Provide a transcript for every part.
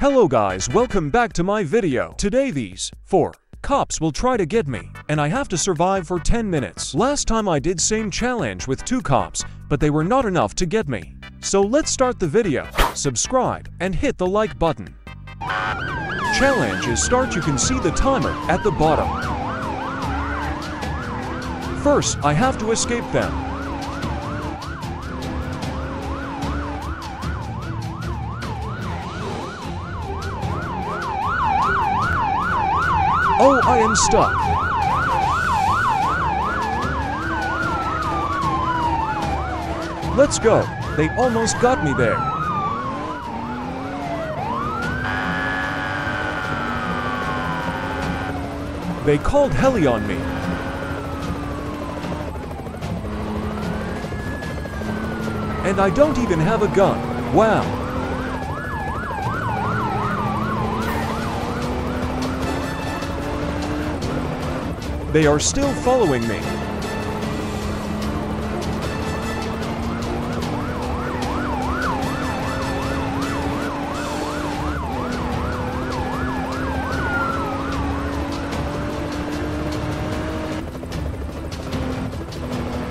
Hello guys, welcome back to my video. Today these four cops will try to get me, and I have to survive for 10 minutes. Last time I did same challenge with two cops, but they were not enough to get me. So let's start the video. Subscribe and hit the like button. Challenge is start you can see the timer at the bottom. First, I have to escape them. Oh, I am stuck. Let's go. They almost got me there. They called heli on me. And I don't even have a gun. Wow. They are still following me.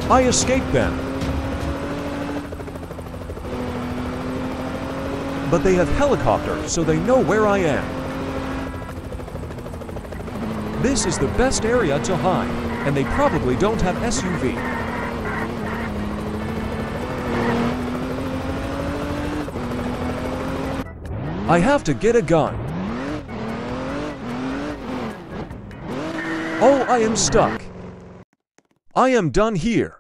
I escaped them. But they have helicopters, so they know where I am. This is the best area to hide, and they probably don't have SUV. I have to get a gun. Oh, I am stuck. I am done here.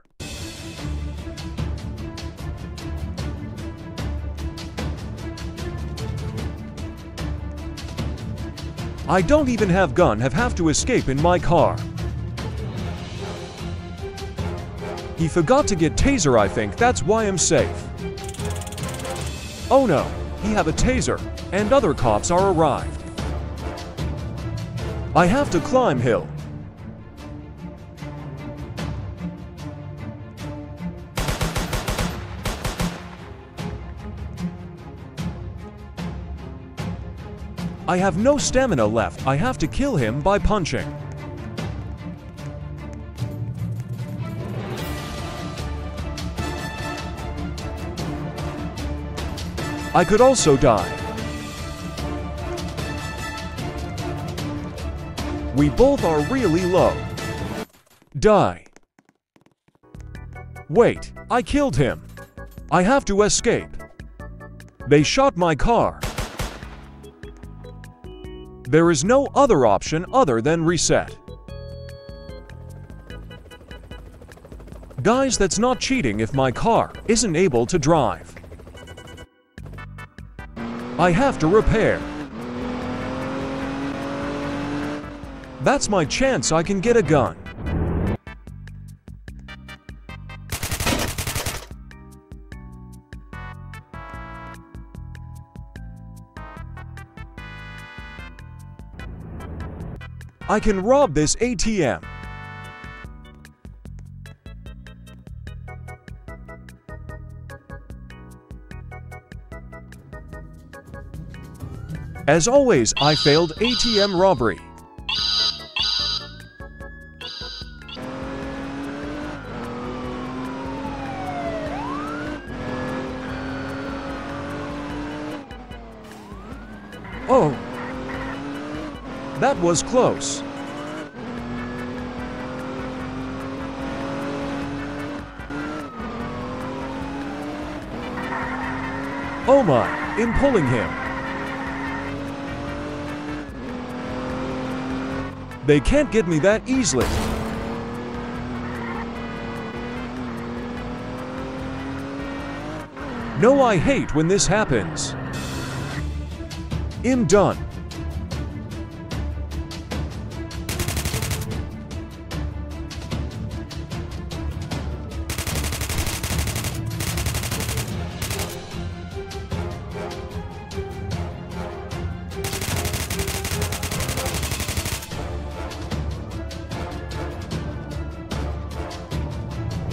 I don't even have gun, have have to escape in my car. He forgot to get taser, I think, that's why I'm safe. Oh no, he have a taser, and other cops are arrived. I have to climb hill. I have no stamina left. I have to kill him by punching. I could also die. We both are really low. Die. Wait, I killed him. I have to escape. They shot my car. There is no other option other than reset. Guys, that's not cheating if my car isn't able to drive. I have to repair. That's my chance I can get a gun. I can rob this ATM. As always, I failed ATM robbery. Oh, that was close. Oh my, in pulling him. They can't get me that easily. No, I hate when this happens. I'm done.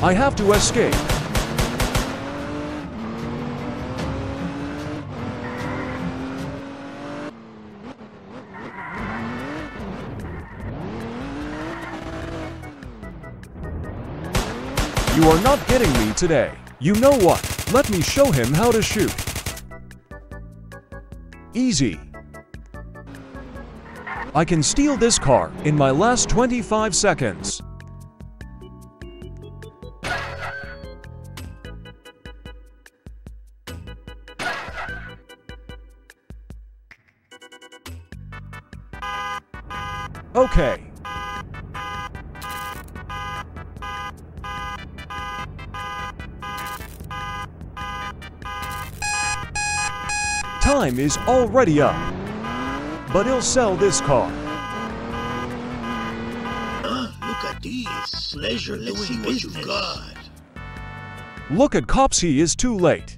I have to escape. You are not getting me today. You know what? Let me show him how to shoot. Easy. I can steal this car in my last 25 seconds. Okay. Time is already up. But he'll sell this car. Uh, look at this. Pleasure Let's see what business. you've got. Look at Cops he is too late.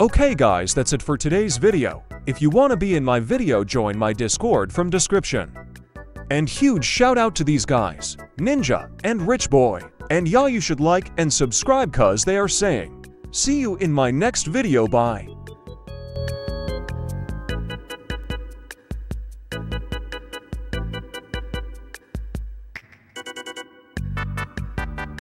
Okay guys, that's it for today's video. If you want to be in my video, join my Discord from description. And huge shout out to these guys, Ninja and Rich Boy. And y'all you should like and subscribe cause they are saying. See you in my next video, bye.